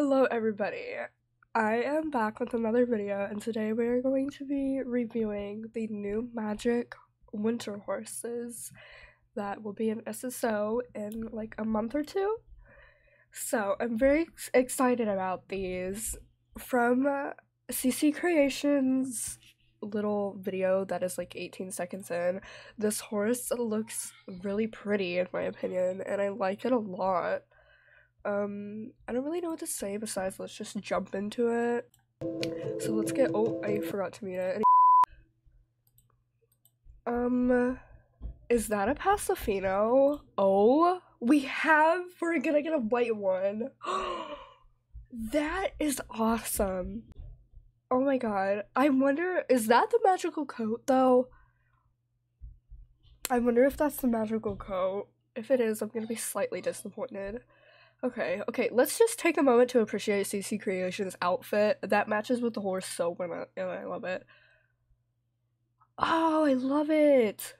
Hello everybody. I am back with another video and today we are going to be reviewing the new magic winter horses that will be in SSO in like a month or two. So I'm very excited about these from uh, CC Creations little video that is like 18 seconds in. This horse looks really pretty in my opinion and I like it a lot. Um, I don't really know what to say besides let's just jump into it. So let's get, oh, I forgot to mute it. Um, is that a Paso Fino? Oh, we have, we're gonna get a white one. that is awesome. Oh my god. I wonder, is that the magical coat though? I wonder if that's the magical coat. If it is, I'm gonna be slightly disappointed. Okay, okay, let's just take a moment to appreciate CC Creations' outfit. That matches with the horse so well, and I love it. Oh, I love it!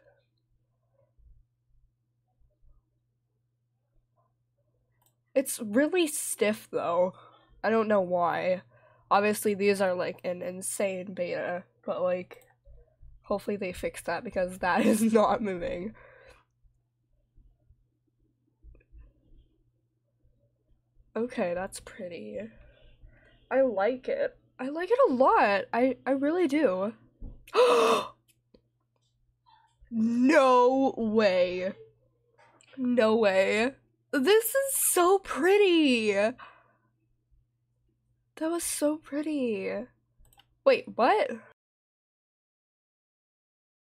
It's really stiff though. I don't know why. Obviously, these are like an insane beta, but like, hopefully they fix that because that is not moving. Okay, that's pretty. I like it. I like it a lot. I I really do. no way. No way. This is so pretty. That was so pretty. Wait, what?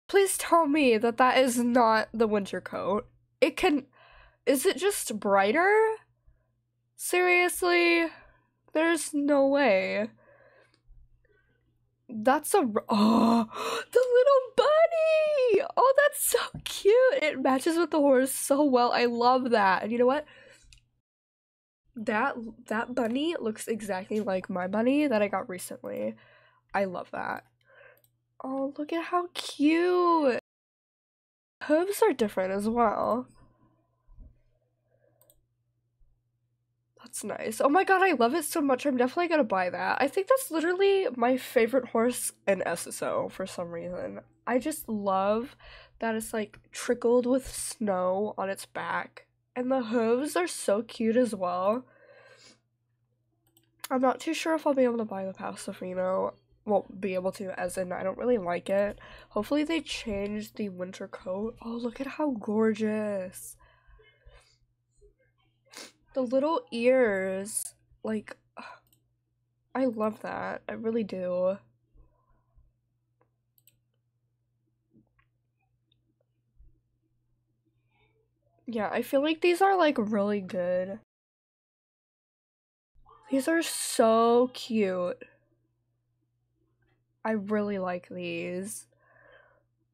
Please tell me that that is not the winter coat. It can. Is it just brighter? Seriously? There's no way. That's a oh the little bunny. Oh, that's so cute. It matches with the horse so well. I love that. And you know what? That that bunny looks exactly like my bunny that I got recently. I love that. Oh, look at how cute. Hooves are different as well. That's nice. Oh my god, I love it so much. I'm definitely gonna buy that. I think that's literally my favorite horse in SSO for some reason. I just love that it's like trickled with snow on its back. And the hooves are so cute as well. I'm not too sure if I'll be able to buy the Paso Fino. Won't be able to, as in I don't really like it. Hopefully they change the winter coat. Oh, look at how gorgeous the little ears like i love that. I really do. Yeah i feel like these are like really good. These are so cute. I really like these.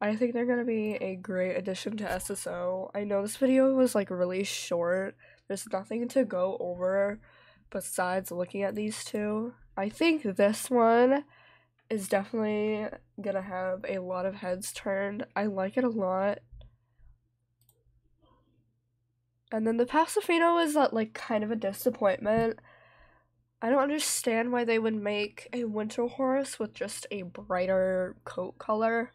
I think they're gonna be a great addition to SSO. I know this video was like really short, there's nothing to go over besides looking at these two. I think this one is definitely gonna have a lot of heads turned. I like it a lot. And then the Paso Fino is like kind of a disappointment. I don't understand why they would make a winter horse with just a brighter coat color.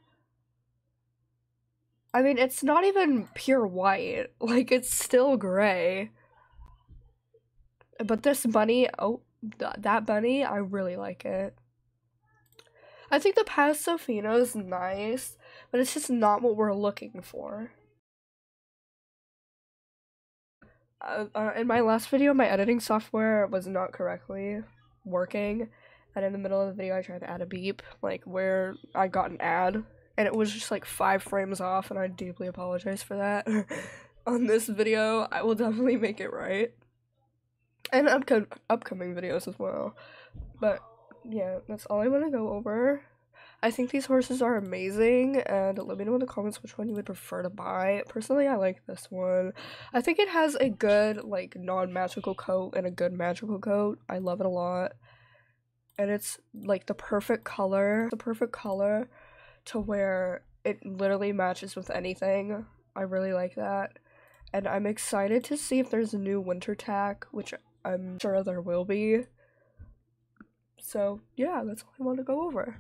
I mean, it's not even pure white. Like, it's still gray. But this bunny, oh, th- that bunny, I really like it. I think the Paso Fino is nice, but it's just not what we're looking for. Uh, uh, in my last video, my editing software was not correctly working, and in the middle of the video, I tried to add a beep, like where I got an ad, and it was just like five frames off, and I deeply apologize for that. On this video, I will definitely make it right and upco- upcoming videos as well. But yeah, that's all I want to go over. I think these horses are amazing, and let me know in the comments which one you would prefer to buy. Personally, I like this one. I think it has a good, like, non magical coat and a good magical coat. I love it a lot. And it's, like, the perfect color. The perfect color to where it literally matches with anything. I really like that. And I'm excited to see if there's a new winter tack, which I'm sure there will be. So, yeah, that's all I want to go over.